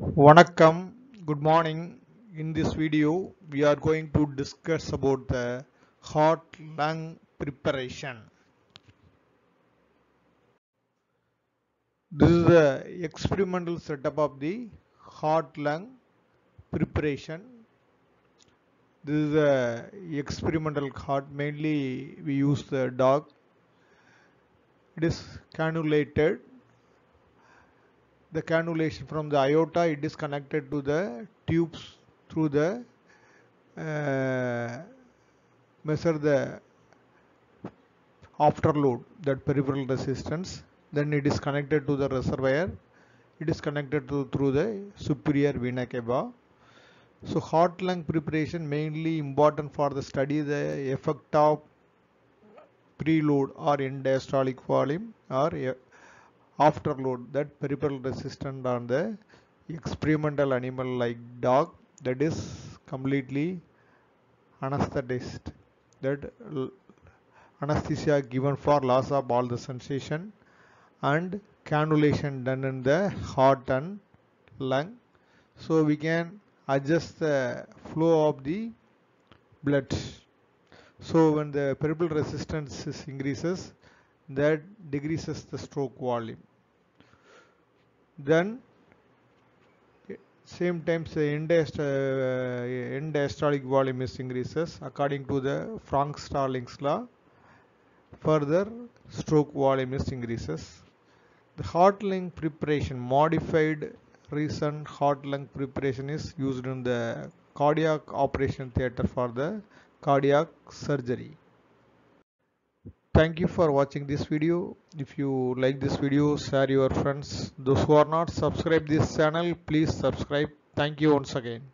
Vanakkam, good morning. In this video, we are going to discuss about the heart lung preparation. This is the experimental setup of the heart lung preparation. This is the experimental heart. Mainly, we use the dog. It is cannulated the cannulation from the aorta it is connected to the tubes through the uh, measure the afterload that peripheral resistance. Then it is connected to the reservoir. It is connected to through the superior vena cava. So heart lung preparation mainly important for the study. The effect of preload or end diastolic volume or afterload that peripheral resistance on the experimental animal like dog that is completely anesthetized. That anesthesia given for loss of all the sensation and cannulation done in the heart and lung. So we can adjust the flow of the blood. So when the peripheral resistance is increases that decreases the stroke volume. Then same time the end, uh, end diastolic volume is increases according to the Frank Starling's law. Further stroke volume is increases. The heart lung preparation modified recent heart lung preparation is used in the cardiac operation theater for the cardiac surgery thank you for watching this video. If you like this video share your friends. Those who are not subscribe this channel. Please subscribe. Thank you once again